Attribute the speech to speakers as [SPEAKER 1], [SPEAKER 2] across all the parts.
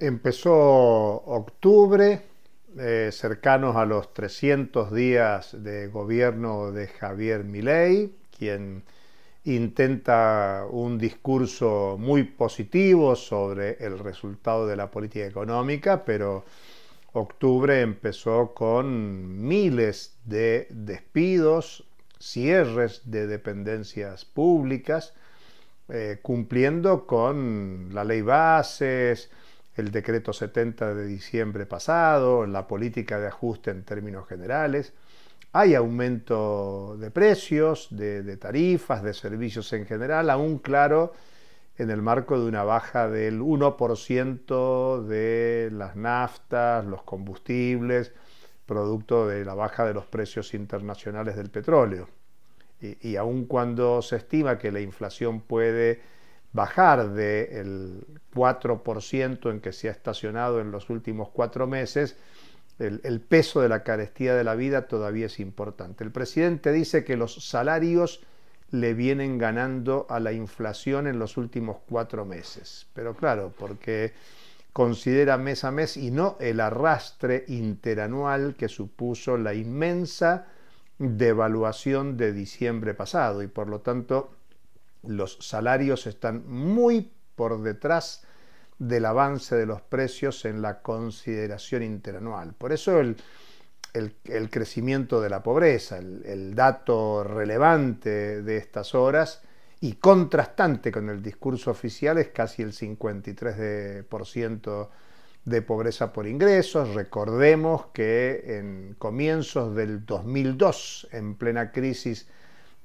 [SPEAKER 1] Empezó octubre, eh, cercanos a los 300 días de gobierno de Javier Milei, quien intenta un discurso muy positivo sobre el resultado de la política económica, pero octubre empezó con miles de despidos, cierres de dependencias públicas, eh, cumpliendo con la ley bases, el decreto 70 de diciembre pasado, la política de ajuste en términos generales. Hay aumento de precios, de, tarifas, de servicios en general, aún claro en el marco de una baja del 1% de las naftas, los combustibles, producto de la baja de los precios internacionales del petróleo. Y, y aun cuando se estima que la inflación puede bajar del 4% en que se ha estacionado en los últimos cuatro meses, el, peso de la carestía de la vida todavía es importante. El presidente dice que los salarios le vienen ganando a la inflación en los últimos cuatro meses. Pero claro, porque considera mes a mes y no el arrastre interanual que supuso la inmensa devaluación de diciembre pasado y por lo tanto los salarios están muy por detrás del avance de los precios en la consideración interanual. Por eso el, crecimiento de la pobreza, el, dato relevante de estas horas y contrastante con el discurso oficial es casi el 53% de pobreza por ingresos. Recordemos que en comienzos del 2002, en plena crisis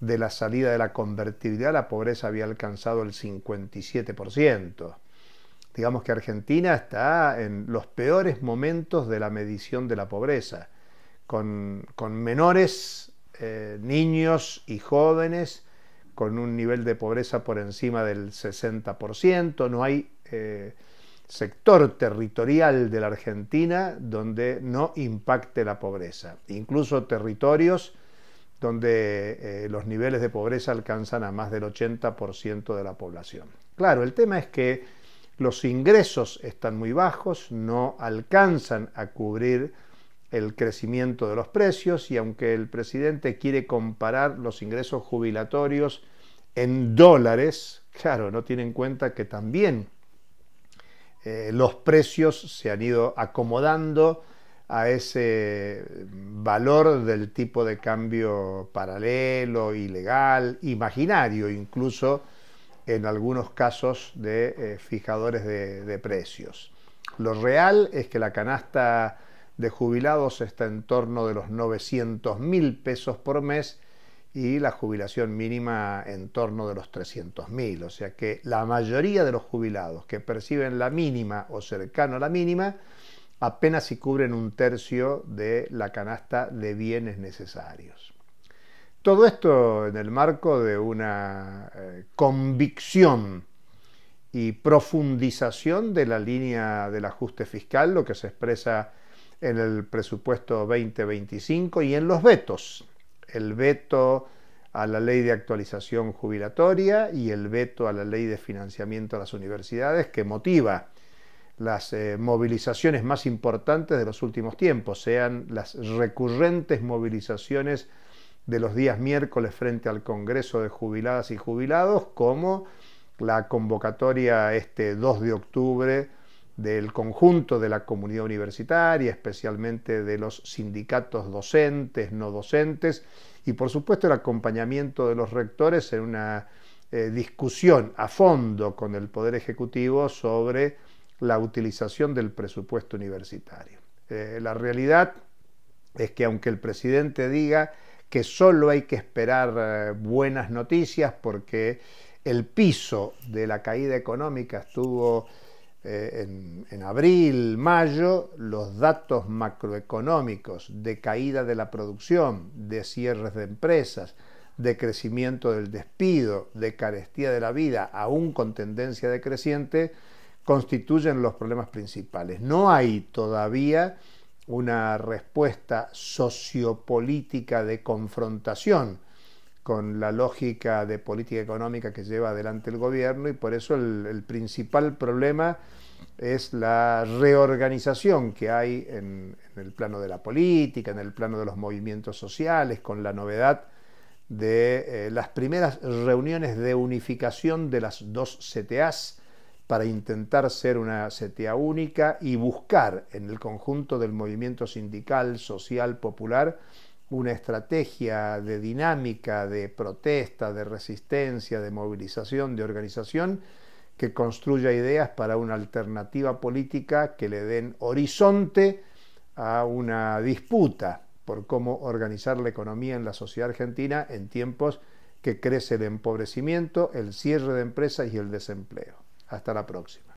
[SPEAKER 1] de la salida de la convertibilidad, la pobreza había alcanzado el 57%. Digamos que Argentina está en los peores momentos de la medición de la pobreza, con, menores eh, niños y jóvenes con un nivel de pobreza por encima del 60%, no hay eh, sector territorial de la Argentina donde no impacte la pobreza, incluso territorios donde eh, los niveles de pobreza alcanzan a más del 80% de la población. Claro, el tema es que los ingresos están muy bajos, no alcanzan a cubrir el crecimiento de los precios y aunque el presidente quiere comparar los ingresos jubilatorios en dólares, claro, no tiene en cuenta que también eh, los precios se han ido acomodando a ese valor del tipo de cambio paralelo, ilegal, imaginario, incluso en algunos casos de eh, fijadores de, precios. Lo real es que la canasta de jubilados está en torno de los 900 mil pesos por mes y la jubilación mínima en torno de los 300 mil. O sea que la mayoría de los jubilados que perciben la mínima o cercano a la mínima apenas si cubren un tercio de la canasta de bienes necesarios. Todo esto en el marco de una eh, convicción y profundización de la línea del ajuste fiscal, lo que se expresa en el presupuesto 2025 y en los vetos. El veto a la ley de actualización jubilatoria y el veto a la ley de financiamiento a las universidades que motiva las eh, movilizaciones más importantes de los últimos tiempos, sean las recurrentes movilizaciones de los días miércoles frente al Congreso de Jubiladas y Jubilados, como la convocatoria este 2 de octubre del conjunto de la comunidad universitaria, especialmente de los sindicatos docentes, no docentes, y por supuesto el acompañamiento de los rectores en una eh, discusión a fondo con el Poder Ejecutivo sobre la utilización del presupuesto universitario. Eh, la realidad es que aunque el presidente diga que solo hay que esperar eh, buenas noticias porque el piso de la caída económica estuvo eh, en, en, abril, mayo, los datos macroeconómicos de caída de la producción, de cierres de empresas, de crecimiento del despido, de carestía de la vida, aún con tendencia decreciente, constituyen los problemas principales. No hay todavía una respuesta sociopolítica de confrontación con la lógica de política económica que lleva adelante el gobierno y por eso el, principal problema es la reorganización que hay en, el plano de la política, en el plano de los movimientos sociales, con la novedad de eh, las primeras reuniones de unificación de las dos CTAs para intentar ser una CTA única y buscar en el conjunto del movimiento sindical, social, popular, una estrategia de dinámica, de protesta, de resistencia, de movilización, de organización, que construya ideas para una alternativa política que le den horizonte a una disputa por cómo organizar la economía en la sociedad argentina en tiempos que crece el empobrecimiento, el cierre de empresas y el desempleo. Hasta la próxima.